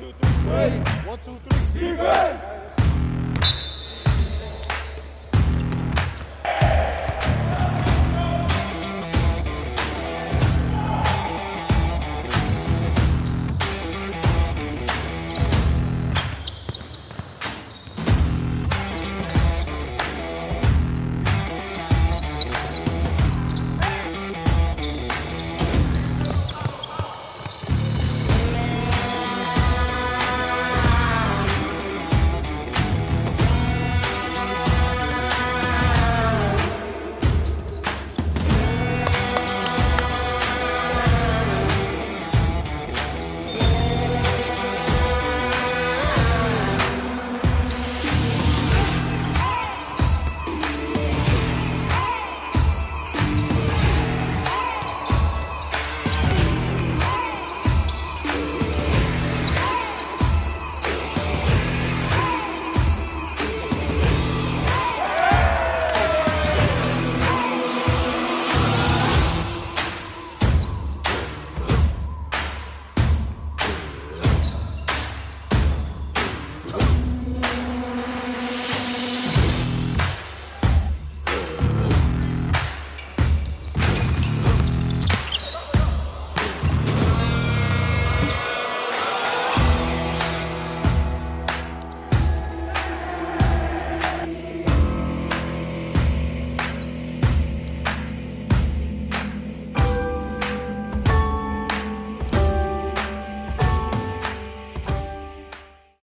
two, three. One, two, three. Defense!